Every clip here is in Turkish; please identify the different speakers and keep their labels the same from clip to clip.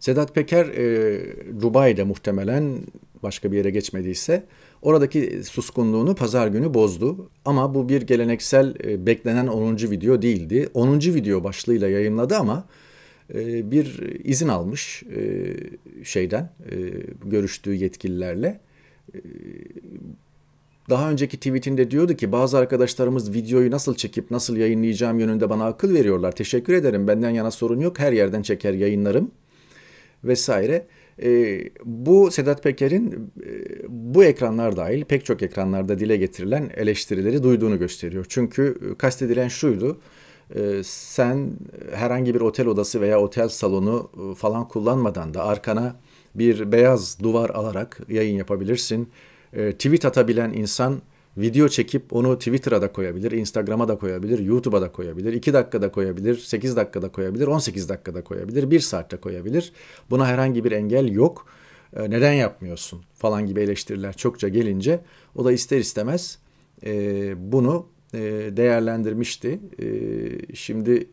Speaker 1: Sedat Peker e, Dubai'de muhtemelen başka bir yere geçmediyse oradaki suskunluğunu pazar günü bozdu. Ama bu bir geleneksel e, beklenen 10. video değildi. 10. video başlığıyla yayınladı ama e, bir izin almış e, şeyden e, görüştüğü yetkililerle. E, daha önceki tweetinde diyordu ki bazı arkadaşlarımız videoyu nasıl çekip nasıl yayınlayacağım yönünde bana akıl veriyorlar. Teşekkür ederim. Benden yana sorun yok. Her yerden çeker yayınlarım vesaire. E, bu Sedat Peker'in e, bu ekranlar dahil pek çok ekranlarda dile getirilen eleştirileri duyduğunu gösteriyor. Çünkü kastedilen şuydu. E, sen herhangi bir otel odası veya otel salonu e, falan kullanmadan da arkana bir beyaz duvar alarak yayın yapabilirsin e, tweet atabilen insan video çekip onu Twitter'a da koyabilir, Instagram'a da koyabilir, YouTube'a da koyabilir, 2 dakikada koyabilir, 8 dakikada koyabilir, 18 dakikada koyabilir, 1 saatte koyabilir. Buna herhangi bir engel yok. E, neden yapmıyorsun falan gibi eleştiriler çokça gelince o da ister istemez e, bunu e, değerlendirmişti. E, şimdi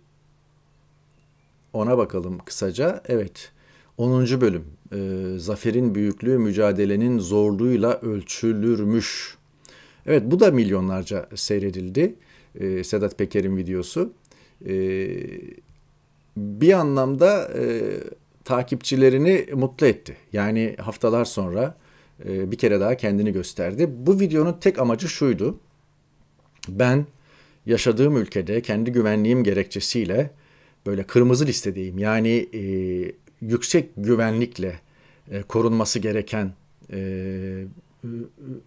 Speaker 1: ona bakalım kısaca. Evet 10. bölüm e, Zaferin büyüklüğü mücadelenin zorluğuyla ölçülürmüş. Evet bu da milyonlarca seyredildi e, Sedat Peker'in videosu. E, bir anlamda e, takipçilerini mutlu etti. Yani haftalar sonra e, bir kere daha kendini gösterdi. Bu videonun tek amacı şuydu. Ben yaşadığım ülkede kendi güvenliğim gerekçesiyle böyle kırmızı listedeyim. Yani e, yüksek güvenlikle e, korunması gereken e,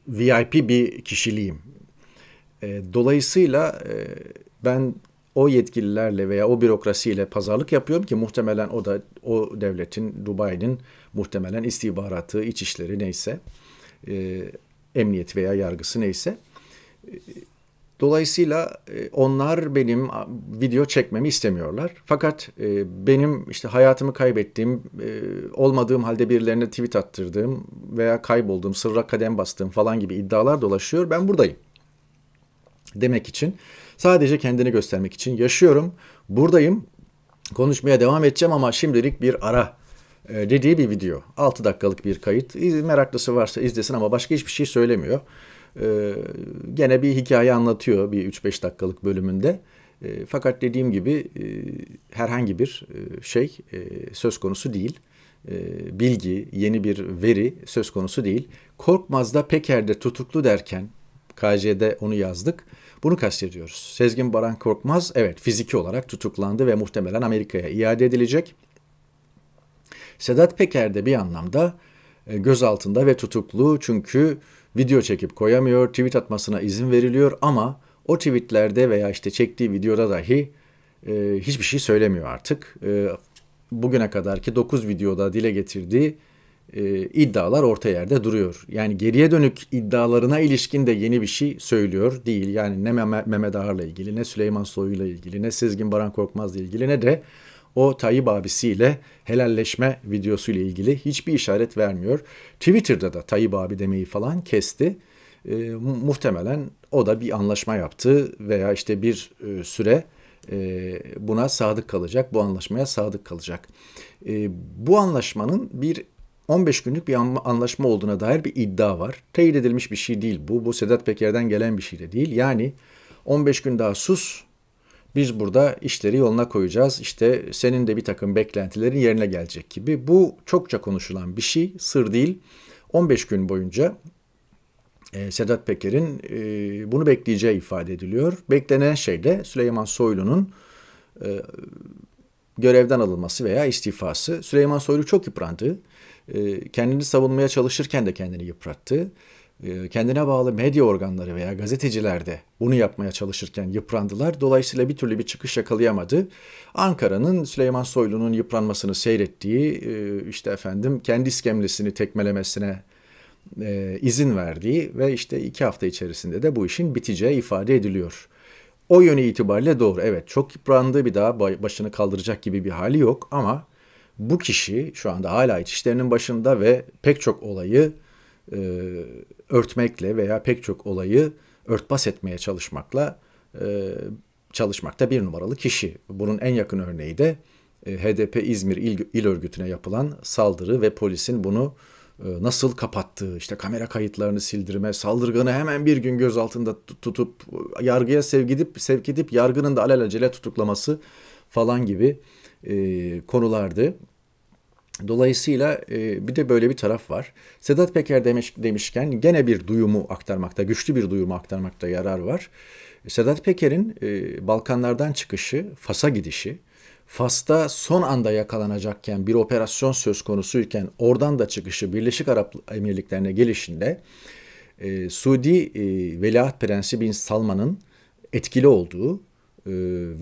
Speaker 1: VIP bir kişiliğim. E, dolayısıyla e, ben o yetkililerle veya o bürokrasiyle pazarlık yapıyorum ki muhtemelen o da o devletin, Dubai'nin muhtemelen istihbaratı, iç işleri neyse, e, emniyet veya yargısı neyse. Dolayısıyla e, onlar benim video çekmemi istemiyorlar. Fakat e, benim işte hayatımı kaybettiğim, e, olmadığım halde birilerine tweet attırdığım veya kaybolduğum, sırra kadem bastığım falan gibi iddialar dolaşıyor. Ben buradayım. Demek için sadece kendini göstermek için yaşıyorum. Buradayım. Konuşmaya devam edeceğim ama şimdilik bir ara dediği bir video. 6 dakikalık bir kayıt. Meraklısı varsa izlesin ama başka hiçbir şey söylemiyor. Ee, gene bir hikaye anlatıyor bir 3-5 dakikalık bölümünde. E, fakat dediğim gibi e, herhangi bir e, şey e, söz konusu değil. E, bilgi, yeni bir veri söz konusu değil. Korkmaz'da Peker'de tutuklu derken KJ'de onu yazdık. Bunu kastediyoruz. Sezgin Baran Korkmaz evet fiziki olarak tutuklandı ve muhtemelen Amerika'ya iade edilecek. Sedat Peker de bir anlamda e, gözaltında ve tutuklu çünkü video çekip koyamıyor, tweet atmasına izin veriliyor ama o tweetlerde veya işte çektiği videoda dahi e, hiçbir şey söylemiyor artık. E, bugüne kadarki 9 videoda dile getirdiği e, iddialar orta yerde duruyor. Yani geriye dönük iddialarına ilişkin de yeni bir şey söylüyor değil. Yani ne Mehmet Ağar'la ilgili, ne Süleyman Soylu'yla ilgili, ne Sezgin Baran Korkmaz'la ilgili ne de o Tayyip abisiyle helalleşme videosu ile ilgili hiçbir işaret vermiyor. Twitter'da da Tayyip abi demeyi falan kesti. E, muhtemelen o da bir anlaşma yaptı veya işte bir e, süre e, buna sadık kalacak, bu anlaşmaya sadık kalacak. E, bu anlaşmanın bir 15 günlük bir anlaşma olduğuna dair bir iddia var. Teyit edilmiş bir şey değil bu. Bu Sedat Peker'den gelen bir şey de değil. Yani 15 gün daha sus, biz burada işleri yoluna koyacağız. İşte senin de bir takım beklentilerin yerine gelecek gibi. Bu çokça konuşulan bir şey, sır değil. 15 gün boyunca e, Sedat Peker'in e, bunu bekleyeceği ifade ediliyor. Beklenen şey de Süleyman Soylu'nun e, görevden alınması veya istifası. Süleyman Soylu çok yıprandı. E, kendini savunmaya çalışırken de kendini yıprattı. Ee, kendine bağlı medya organları veya gazeteciler de bunu yapmaya çalışırken yıprandılar. Dolayısıyla bir türlü bir çıkış yakalayamadı. Ankara'nın Süleyman Soylu'nun yıpranmasını seyrettiği, e, işte efendim kendi iskemlesini tekmelemesine e, izin verdiği ve işte iki hafta içerisinde de bu işin biteceği ifade ediliyor. O yönü itibariyle doğru. Evet çok yıprandı bir daha başını kaldıracak gibi bir hali yok ama bu kişi şu anda hala iç işlerinin başında ve pek çok olayı e, örtmekle veya pek çok olayı örtbas etmeye çalışmakla e, çalışmakta bir numaralı kişi. Bunun en yakın örneği de e, HDP İzmir İl, İl Örgütü'ne yapılan saldırı ve polisin bunu e, nasıl kapattığı, işte kamera kayıtlarını sildirme, saldırganı hemen bir gün gözaltında tutup yargıya sevk edip, sevk edip yargının da alelacele tutuklaması falan gibi e, konulardı. Dolayısıyla e, bir de böyle bir taraf var. Sedat Peker demiş, demişken gene bir duyumu aktarmakta, güçlü bir duyumu aktarmakta yarar var. Sedat Peker'in e, Balkanlardan çıkışı, Fas'a gidişi, Fas'ta son anda yakalanacakken bir operasyon söz konusuyken oradan da çıkışı Birleşik Arap Emirlikleri'ne gelişinde e, Suudi e, Veliaht Prensi Bin Salman'ın etkili olduğu e,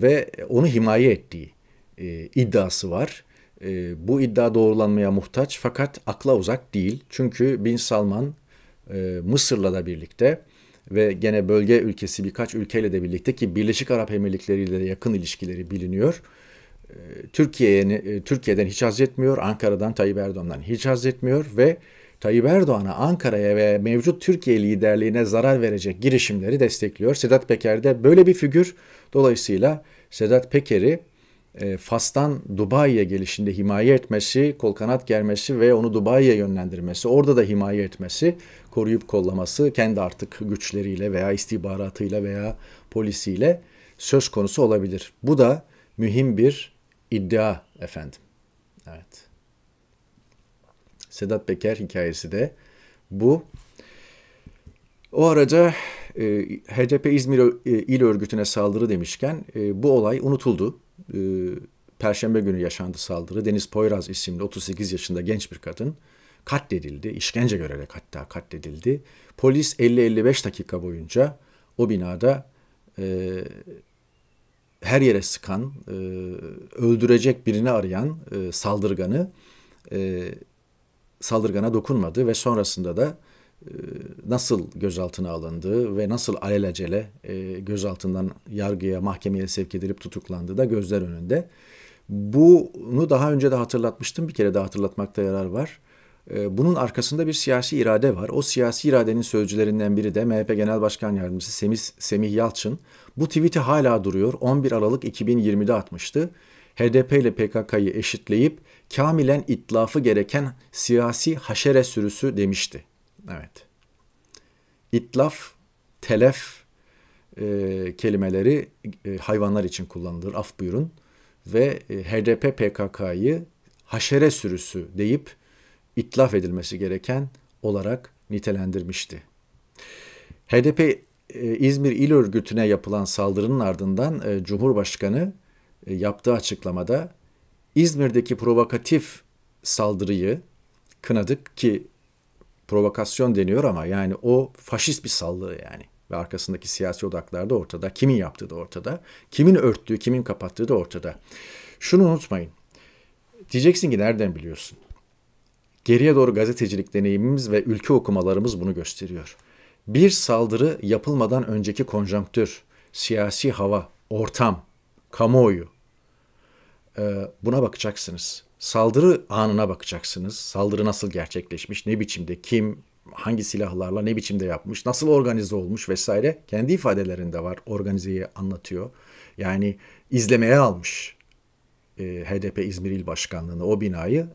Speaker 1: ve onu himaye ettiği e, iddiası var. E, bu iddia doğrulanmaya muhtaç fakat akla uzak değil. Çünkü Bin Salman e, Mısır'la da birlikte ve gene bölge ülkesi birkaç ülkeyle de birlikte ki Birleşik Arap Emirlikleri ile yakın ilişkileri biliniyor. E, Türkiye'ye e, Türkiye'den hiç haz etmiyor, Ankara'dan Tayyip Erdoğan'dan hiç haz etmiyor ve Tayyip Erdoğan'a Ankara'ya ve mevcut Türkiye liderliğine zarar verecek girişimleri destekliyor. Sedat Peker de böyle bir figür. Dolayısıyla Sedat Peker'i e, Fas'tan Dubai'ye gelişinde himaye etmesi, kol kanat germesi ve onu Dubai'ye yönlendirmesi, orada da himaye etmesi, koruyup kollaması kendi artık güçleriyle veya istihbaratıyla veya polisiyle söz konusu olabilir. Bu da mühim bir iddia efendim. Evet. Sedat Peker hikayesi de bu. O araca e, HDP İzmir İl Örgütü'ne saldırı demişken e, bu olay unutuldu. E, Perşembe günü yaşandı saldırı. Deniz Poyraz isimli 38 yaşında genç bir kadın katledildi. İşkence görerek hatta katledildi. Polis 50-55 dakika boyunca o binada e, her yere sıkan, e, öldürecek birini arayan e, saldırganı e, saldırgana dokunmadı ve sonrasında da nasıl gözaltına alındığı ve nasıl alelacele e, gözaltından yargıya, mahkemeye sevk edilip tutuklandığı da gözler önünde. Bunu daha önce de hatırlatmıştım. Bir kere daha hatırlatmakta yarar var. E, bunun arkasında bir siyasi irade var. O siyasi iradenin sözcülerinden biri de MHP Genel Başkan Yardımcısı Semih, Semih Yalçın. Bu tweet'i hala duruyor. 11 Aralık 2020'de atmıştı. HDP ile PKK'yı eşitleyip kamilen itlafı gereken siyasi haşere sürüsü demişti. Evet. İtlaf, telef e, kelimeleri e, hayvanlar için kullanılır. Af buyurun. Ve e, HDP PKK'yı haşere sürüsü deyip itlaf edilmesi gereken olarak nitelendirmişti. HDP e, İzmir İl Örgütü'ne yapılan saldırının ardından e, Cumhurbaşkanı e, yaptığı açıklamada İzmir'deki provokatif saldırıyı kınadık ki provokasyon deniyor ama yani o faşist bir saldırı yani. Ve arkasındaki siyasi odaklar da ortada. Kimin yaptığı da ortada. Kimin örttüğü, kimin kapattığı da ortada. Şunu unutmayın. Diyeceksin ki nereden biliyorsun? Geriye doğru gazetecilik deneyimimiz ve ülke okumalarımız bunu gösteriyor. Bir saldırı yapılmadan önceki konjonktür, siyasi hava, ortam, kamuoyu, buna bakacaksınız saldırı anına bakacaksınız. Saldırı nasıl gerçekleşmiş, ne biçimde, kim, hangi silahlarla ne biçimde yapmış, nasıl organize olmuş vesaire. Kendi ifadelerinde var. Organizeyi anlatıyor. Yani izlemeye almış e, HDP İzmir İl Başkanlığı'nı o binayı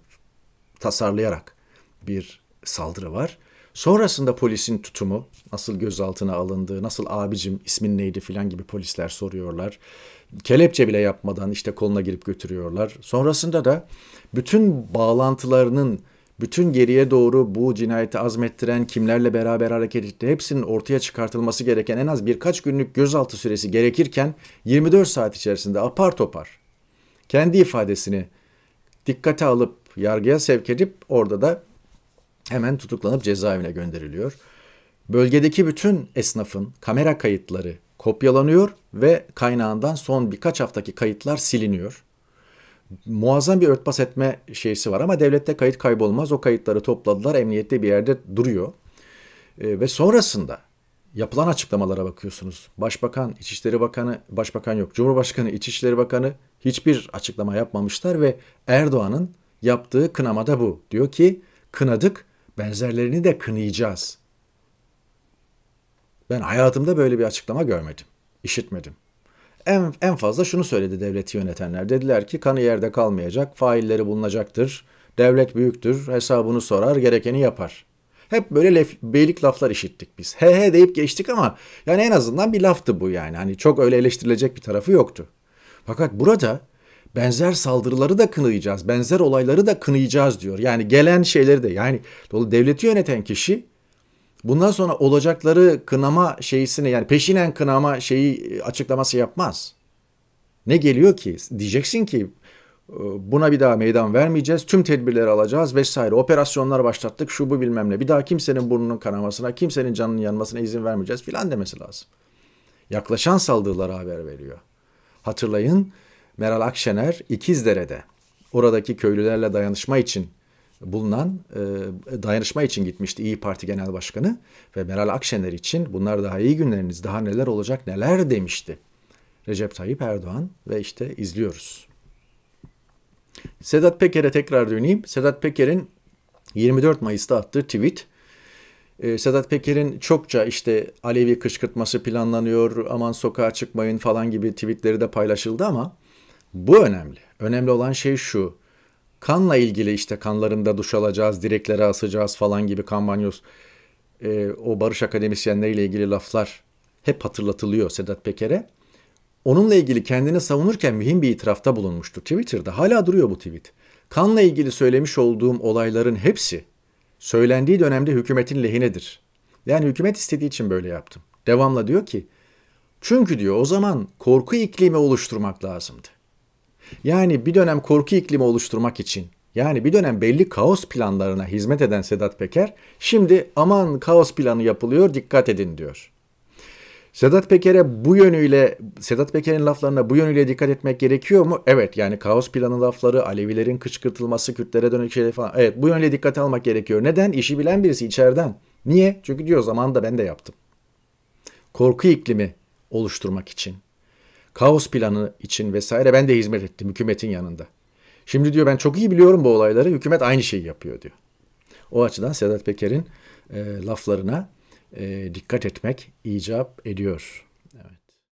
Speaker 1: tasarlayarak bir saldırı var. Sonrasında polisin tutumu, nasıl gözaltına alındığı, nasıl abicim ismin neydi filan gibi polisler soruyorlar. Kelepçe bile yapmadan işte koluna girip götürüyorlar. Sonrasında da bütün bağlantılarının bütün geriye doğru bu cinayeti azmettiren kimlerle beraber hareket etti hepsinin ortaya çıkartılması gereken en az birkaç günlük gözaltı süresi gerekirken 24 saat içerisinde apar topar kendi ifadesini dikkate alıp yargıya sevk edip orada da hemen tutuklanıp cezaevine gönderiliyor. Bölgedeki bütün esnafın kamera kayıtları kopyalanıyor ve kaynağından son birkaç haftaki kayıtlar siliniyor. Muazzam bir örtbas etme şeysi var ama devlette kayıt kaybolmaz. O kayıtları topladılar, emniyette bir yerde duruyor. E, ve sonrasında yapılan açıklamalara bakıyorsunuz. Başbakan, İçişleri Bakanı, Başbakan yok, Cumhurbaşkanı, İçişleri Bakanı hiçbir açıklama yapmamışlar ve Erdoğan'ın yaptığı kınamada bu. Diyor ki kınadık, benzerlerini de kınayacağız. Ben hayatımda böyle bir açıklama görmedim, işitmedim. En, en fazla şunu söyledi devleti yönetenler. Dediler ki kanı yerde kalmayacak, failleri bulunacaktır, devlet büyüktür, hesabını sorar, gerekeni yapar. Hep böyle lef, beylik laflar işittik biz. He he deyip geçtik ama yani en azından bir laftı bu yani. Hani çok öyle eleştirilecek bir tarafı yoktu. Fakat burada benzer saldırıları da kınayacağız, benzer olayları da kınayacağız diyor. Yani gelen şeyleri de yani devleti yöneten kişi bundan sonra olacakları kınama şeysini yani peşinen kınama şeyi açıklaması yapmaz. Ne geliyor ki? Diyeceksin ki buna bir daha meydan vermeyeceğiz. Tüm tedbirleri alacağız vesaire. Operasyonlar başlattık şu bu bilmem ne. Bir daha kimsenin burnunun kanamasına, kimsenin canının yanmasına izin vermeyeceğiz filan demesi lazım. Yaklaşan saldırılara haber veriyor. Hatırlayın Meral Akşener İkizdere'de oradaki köylülerle dayanışma için bulunan e, dayanışma için gitmişti İyi Parti Genel Başkanı ve Meral Akşener için bunlar daha iyi günleriniz daha neler olacak neler demişti. Recep Tayyip Erdoğan ve işte izliyoruz. Sedat Peker'e tekrar döneyim. Sedat Peker'in 24 Mayıs'ta attığı tweet. Ee, Sedat Peker'in çokça işte Alevi kışkırtması planlanıyor, aman sokağa çıkmayın falan gibi tweetleri de paylaşıldı ama bu önemli. Önemli olan şey şu. Kanla ilgili işte kanlarında duş alacağız, direklere asacağız falan gibi kampanyoz, e, o barış akademisyenleriyle ilgili laflar hep hatırlatılıyor Sedat Peker'e. Onunla ilgili kendini savunurken mühim bir itirafta bulunmuştu Twitter'da. Hala duruyor bu tweet. Kanla ilgili söylemiş olduğum olayların hepsi söylendiği dönemde hükümetin lehinedir. Yani hükümet istediği için böyle yaptım. Devamla diyor ki, çünkü diyor o zaman korku iklimi oluşturmak lazımdı. Yani bir dönem korku iklimi oluşturmak için, yani bir dönem belli kaos planlarına hizmet eden Sedat Peker, şimdi aman kaos planı yapılıyor dikkat edin diyor. Sedat Peker'e bu yönüyle, Sedat Peker'in laflarına bu yönüyle dikkat etmek gerekiyor mu? Evet yani kaos planı lafları, Alevilerin kışkırtılması, Kürtlere dönük şeyler falan. Evet bu yönüyle dikkate almak gerekiyor. Neden? İşi bilen birisi içeriden. Niye? Çünkü diyor zamanında ben de yaptım. Korku iklimi oluşturmak için, kaos planı için vesaire ben de hizmet ettim hükümetin yanında. Şimdi diyor ben çok iyi biliyorum bu olayları, hükümet aynı şeyi yapıyor diyor. O açıdan Sedat Peker'in e, laflarına e, dikkat etmek icap ediyor.